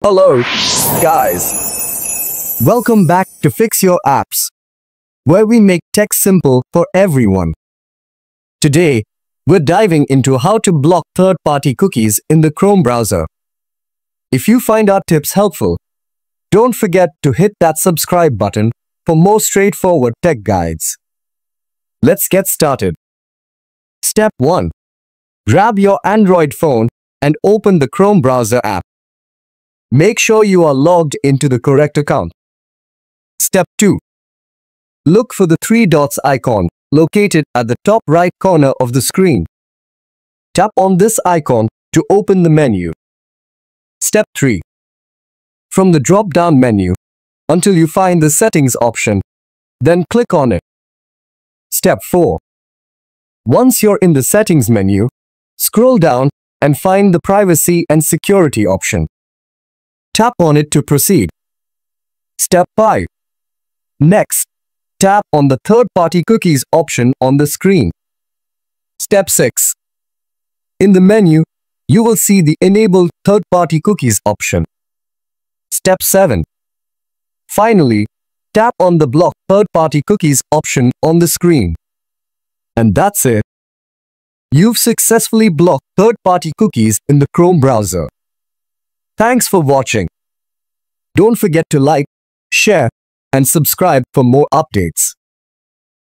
Hello, guys. Welcome back to Fix Your Apps, where we make tech simple for everyone. Today, we're diving into how to block third-party cookies in the Chrome browser. If you find our tips helpful, don't forget to hit that subscribe button for more straightforward tech guides. Let's get started. Step 1. Grab your Android phone and open the Chrome browser app. Make sure you are logged into the correct account. Step 2. Look for the three dots icon located at the top right corner of the screen. Tap on this icon to open the menu. Step 3. From the drop-down menu, until you find the Settings option, then click on it. Step 4. Once you're in the Settings menu, scroll down and find the Privacy and Security option. Tap on it to proceed. Step 5. Next, tap on the third-party cookies option on the screen. Step 6. In the menu, you will see the Enable Third-Party Cookies option. Step 7. Finally, tap on the Block Third-Party Cookies option on the screen. And that's it. You've successfully blocked third-party cookies in the Chrome browser. Thanks for watching. Don't forget to like, share, and subscribe for more updates.